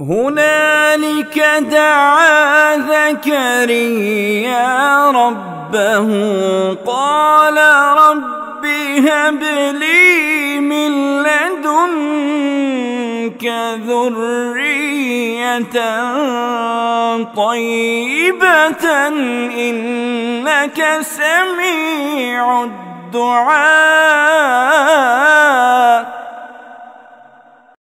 هنالك دعا زكريا ربه قال رب هب لي من لدنك ذرية طيبة إنك سميع الدعاء.